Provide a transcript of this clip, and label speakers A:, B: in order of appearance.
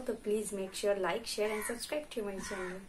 A: तो please make sure like share and subscribe to my channel